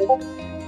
है